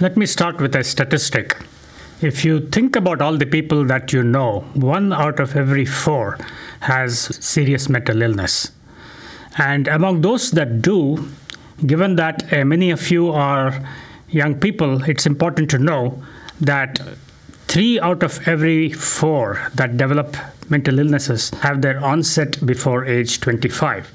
Let me start with a statistic. If you think about all the people that you know, one out of every four has serious mental illness. And among those that do, given that uh, many of you are young people, it's important to know that three out of every four that develop mental illnesses have their onset before age 25.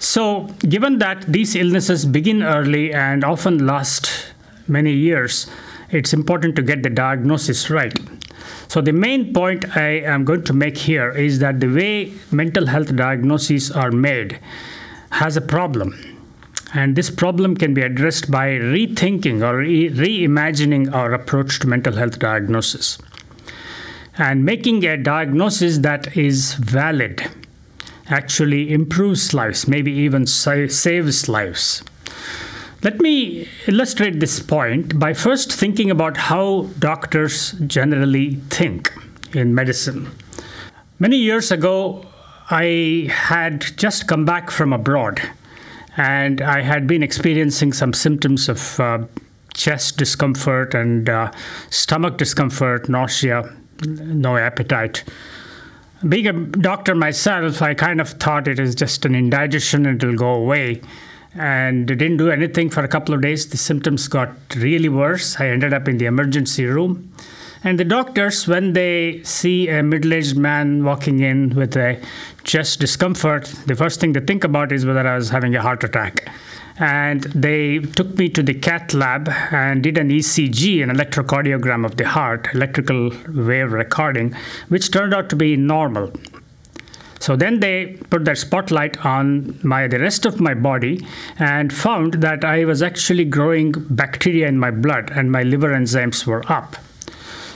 So, given that these illnesses begin early and often last many years, it's important to get the diagnosis right. So, the main point I am going to make here is that the way mental health diagnoses are made has a problem. And this problem can be addressed by rethinking or re- reimagining our approach to mental health diagnosis and making a diagnosis that is valid actually improves lives, maybe even saves lives. Let me illustrate this point by first thinking about how doctors generally think in medicine. Many years ago, I had just come back from abroad and I had been experiencing some symptoms of uh, chest discomfort and uh, stomach discomfort, nausea, no appetite. Being a doctor myself, I kind of thought it is just an indigestion and it will go away and didn't do anything for a couple of days. The symptoms got really worse. I ended up in the emergency room. And the doctors, when they see a middle aged man walking in with a chest discomfort, the first thing they think about is whether I was having a heart attack. And they took me to the cath lab and did an ECG, an electrocardiogram of the heart, electrical wave recording, which turned out to be normal. So then they put their spotlight on my the rest of my body and found that I was actually growing bacteria in my blood and my liver enzymes were up.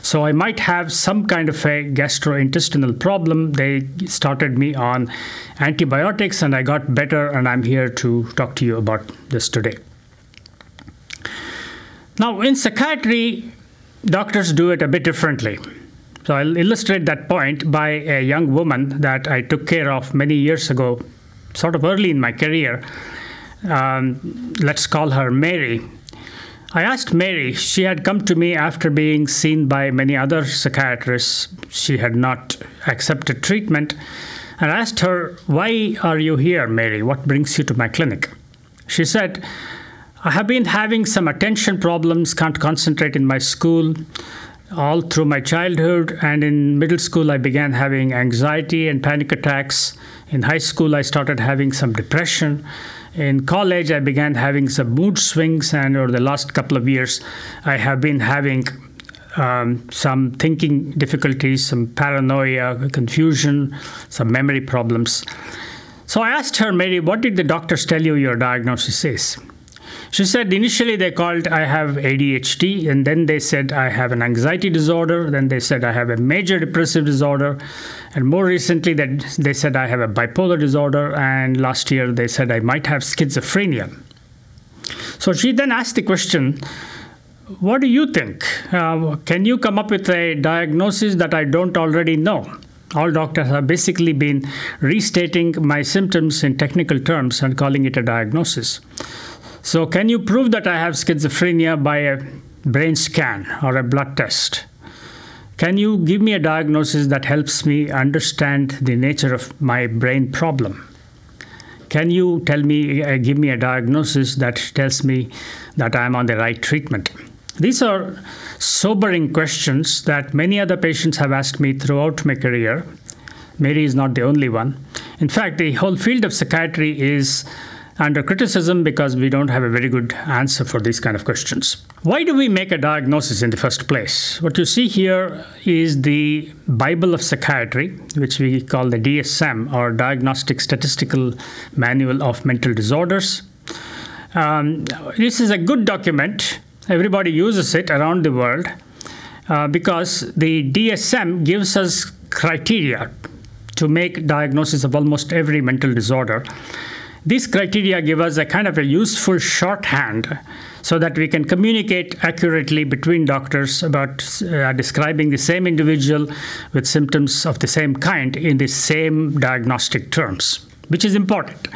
So I might have some kind of a gastrointestinal problem. They started me on antibiotics and I got better and I'm here to talk to you about this today. Now in psychiatry doctors do it a bit differently. So I'll illustrate that point by a young woman that I took care of many years ago, sort of early in my career. Um, let's call her Mary. I asked Mary, she had come to me after being seen by many other psychiatrists. She had not accepted treatment. And I asked her, Why are you here, Mary? What brings you to my clinic? She said, I have been having some attention problems, can't concentrate in my school all through my childhood and in middle school i began having anxiety and panic attacks. In high school i started having some depression. In college i began having some mood swings and over the last couple of years i have been having um, some thinking difficulties some paranoia confusion some memory problems. So i asked her mary what did the doctors tell you your diagnosis is she said initially they called I have ADHD, and then they said I have an anxiety disorder. Then they said I have a major depressive disorder, and more recently that they said I have a bipolar disorder, and last year they said I might have schizophrenia. So she then asked the question. What do you think? Uh, can you come up with a diagnosis that I don't already know? all doctors have basically been restating my symptoms in technical terms and calling it a diagnosis. So, can you prove that I have schizophrenia by a brain scan or a blood test? Can you give me a diagnosis that helps me understand the nature of my brain problem? Can you tell me, uh, give me a diagnosis that tells me that I'm on the right treatment? These are sobering questions that many other patients have asked me throughout my career. Mary is not the only one. In fact, the whole field of psychiatry is under criticism because we don't have a very good answer for these kind of questions. Why do we make a diagnosis in the first place? What you see here is the Bible of Psychiatry, which we call the DSM or Diagnostic Statistical Manual of Mental Disorders. Um, this is a good document. Everybody uses it around the world uh, because the DSM gives us criteria to make diagnosis of almost every mental disorder. These criteria give us a kind of a useful shorthand so that we can communicate accurately between doctors about uh, describing the same individual with symptoms of the same kind in the same diagnostic terms, which is important.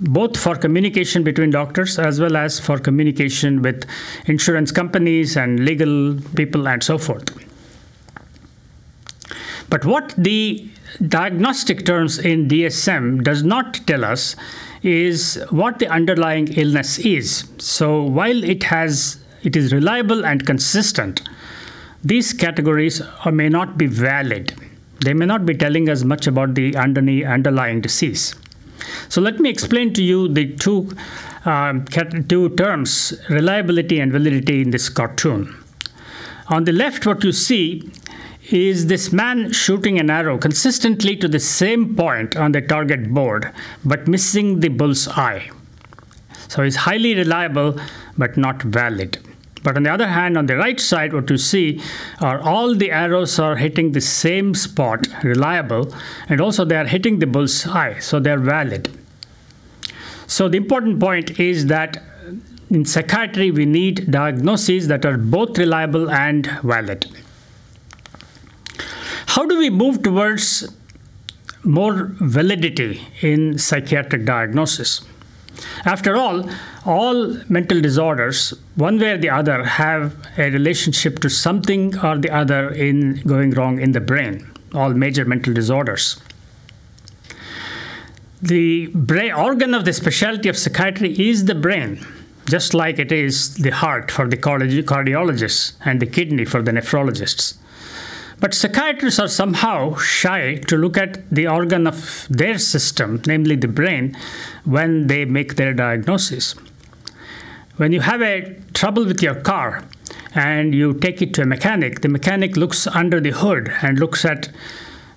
both for communication between doctors as well as for communication with insurance companies and legal people and so forth. But what the diagnostic terms in DSM does not tell us is what the underlying illness is. So while it has it is reliable and consistent, these categories may not be valid. They may not be telling us much about the underlying disease. So let me explain to you the two, um, two terms, reliability and validity, in this cartoon. On the left, what you see is this man shooting an arrow consistently to the same point on the target board, but missing the bull's eye. So it's highly reliable, but not valid. But on the other hand, on the right side, what you see are all the arrows are hitting the same spot, reliable, and also they are hitting the bull's eye, so they're valid. So the important point is that in psychiatry, we need diagnoses that are both reliable and valid. How do we move towards more validity in psychiatric diagnosis? After all, all mental disorders, one way or the other, have a relationship to something or the other in going wrong in the brain, all major mental disorders. The brain organ of the specialty of psychiatry is the brain, just like it is the heart for the cardiologists and the kidney for the nephrologists. But psychiatrists are somehow shy to look at the organ of their system, namely the brain, when they make their diagnosis. When you have a trouble with your car and you take it to a mechanic, the mechanic looks under the hood and looks at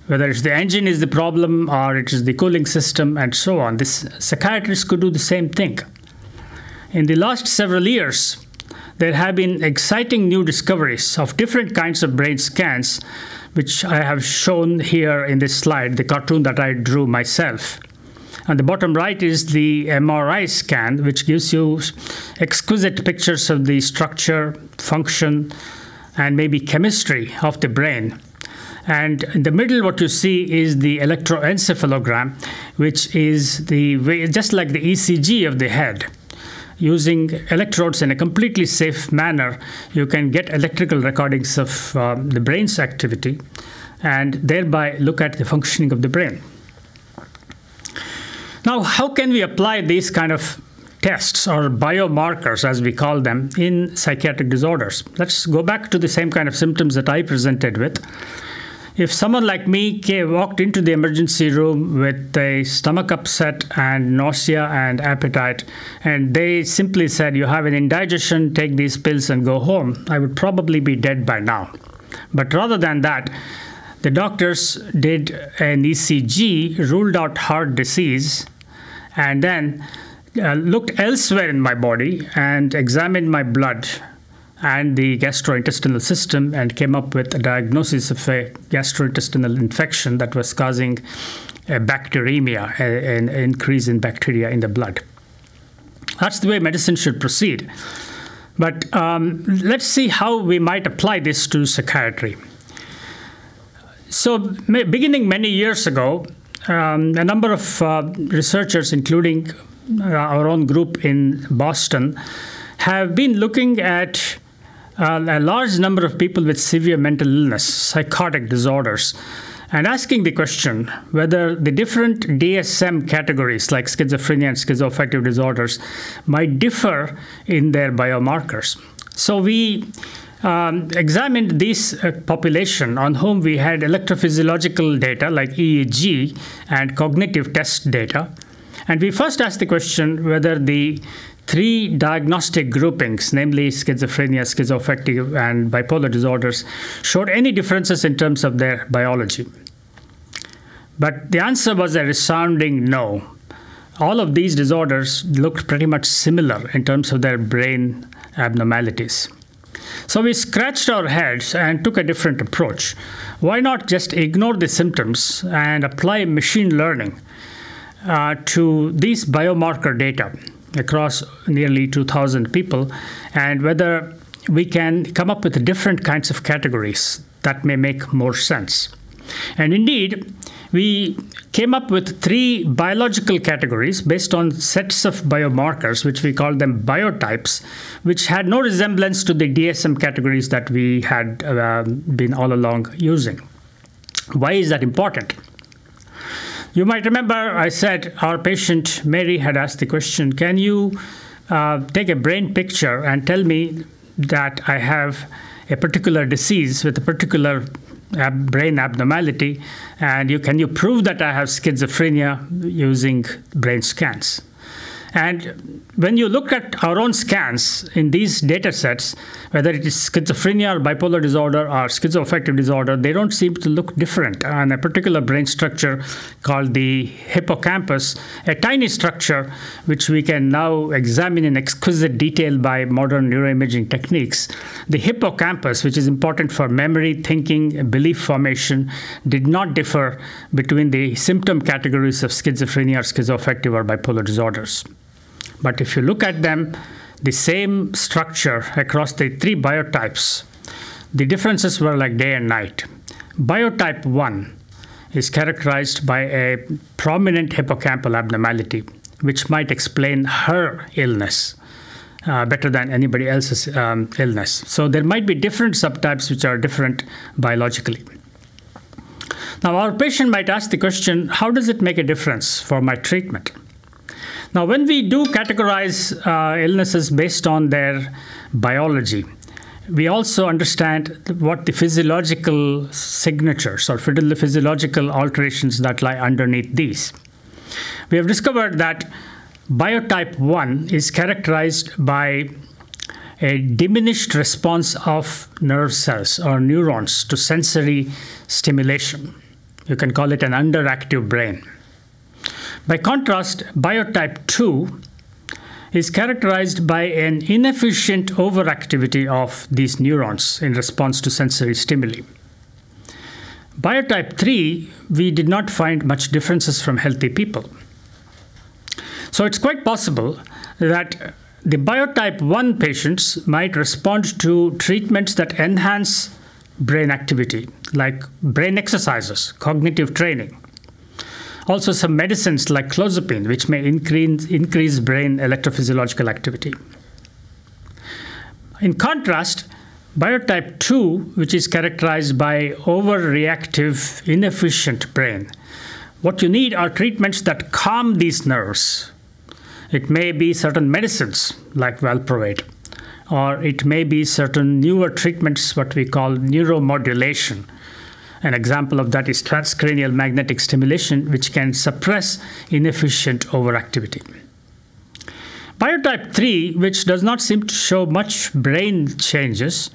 whether it's the engine is the problem or it is the cooling system and so on. This psychiatrist could do the same thing. In the last several years, there have been exciting new discoveries of different kinds of brain scans, which I have shown here in this slide, the cartoon that I drew myself. On the bottom right is the MRI scan, which gives you exquisite pictures of the structure, function, and maybe chemistry of the brain. And in the middle, what you see is the electroencephalogram, which is the just like the ECG of the head using electrodes in a completely safe manner, you can get electrical recordings of um, the brain's activity and thereby look at the functioning of the brain. Now, how can we apply these kind of tests or biomarkers, as we call them, in psychiatric disorders? Let's go back to the same kind of symptoms that I presented with if someone like me walked into the emergency room with a stomach upset and nausea and appetite, and they simply said, You have an indigestion, take these pills and go home, I would probably be dead by now. But rather than that, the doctors did an ECG, ruled out heart disease, and then uh, looked elsewhere in my body and examined my blood and the gastrointestinal system and came up with a diagnosis of a gastrointestinal infection that was causing a bacteremia, an increase in bacteria in the blood. That's the way medicine should proceed. But um, let's see how we might apply this to psychiatry. So, beginning many years ago, um, a number of uh, researchers, including uh, our own group in Boston, have been looking at uh, a large number of people with severe mental illness, psychotic disorders, and asking the question whether the different DSM categories like schizophrenia and schizoaffective disorders might differ in their biomarkers. So we um, examined this uh, population on whom we had electrophysiological data like EEG and cognitive test data. And we first asked the question whether the three diagnostic groupings, namely schizophrenia, schizoaffective, and bipolar disorders, showed any differences in terms of their biology. But the answer was a resounding no. All of these disorders looked pretty much similar in terms of their brain abnormalities. So we scratched our heads and took a different approach. Why not just ignore the symptoms and apply machine learning uh, to these biomarker data across nearly 2,000 people, and whether we can come up with different kinds of categories that may make more sense. And indeed, we came up with three biological categories based on sets of biomarkers, which we call them biotypes, which had no resemblance to the DSM categories that we had uh, been all along using. Why is that important? You might remember I said our patient Mary had asked the question Can you uh, take a brain picture and tell me that I have a particular disease with a particular ab- brain abnormality, and you can you prove that I have schizophrenia using brain scans? And when you look at our own scans in these data sets, whether it is schizophrenia or bipolar disorder or schizoaffective disorder, they don't seem to look different. And a particular brain structure called the hippocampus, a tiny structure which we can now examine in exquisite detail by modern neuroimaging techniques. The hippocampus, which is important for memory, thinking, belief formation, did not differ between the symptom categories of schizophrenia or schizoaffective or bipolar disorders. But if you look at them, the same structure across the three biotypes, the differences were like day and night. Biotype 1 is characterized by a prominent hippocampal abnormality, which might explain her illness. Uh, better than anybody else's um, illness. So there might be different subtypes which are different biologically. Now, our patient might ask the question how does it make a difference for my treatment? Now, when we do categorize uh, illnesses based on their biology, we also understand what the physiological signatures or physiological alterations that lie underneath these. We have discovered that biotype 1 is characterized by a diminished response of nerve cells or neurons to sensory stimulation. You can call it an underactive brain. By contrast, biotype 2 is characterized by an inefficient overactivity of these neurons in response to sensory stimuli. Biotype 3, we did not find much differences from healthy people. So it's quite possible that the biotype 1 patients might respond to treatments that enhance brain activity, like brain exercises, cognitive training. Also, some medicines like clozapine, which may increase, increase brain electrophysiological activity. In contrast, biotype 2, which is characterized by overreactive, inefficient brain, what you need are treatments that calm these nerves. It may be certain medicines like valproate, or it may be certain newer treatments, what we call neuromodulation, an example of that is transcranial magnetic stimulation, which can suppress inefficient overactivity. Biotype 3, which does not seem to show much brain changes,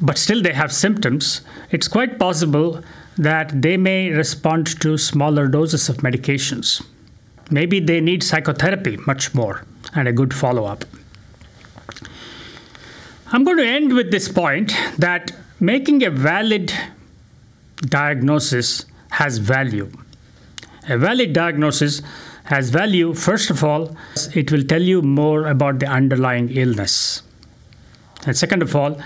but still they have symptoms, it's quite possible that they may respond to smaller doses of medications. Maybe they need psychotherapy much more and a good follow up. I'm going to end with this point that making a valid diagnosis has value. A valid diagnosis has value, first of all, it will tell you more about the underlying illness. And second of all,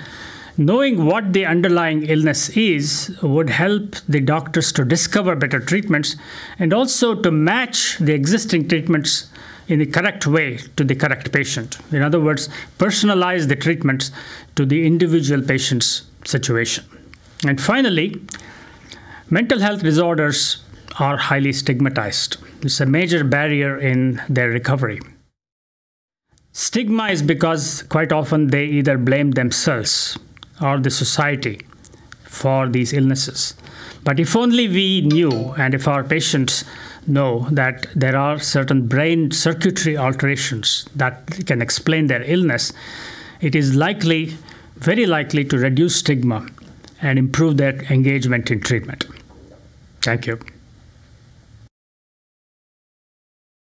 knowing what the underlying illness is would help the doctors to discover better treatments and also to match the existing treatments in the correct way to the correct patient. In other words, personalize the treatments to the individual patient's situation. And finally, Mental health disorders are highly stigmatized. It's a major barrier in their recovery. Stigma is because quite often they either blame themselves or the society for these illnesses. But if only we knew, and if our patients know that there are certain brain circuitry alterations that can explain their illness, it is likely, very likely, to reduce stigma and improve their engagement in treatment. Thank you.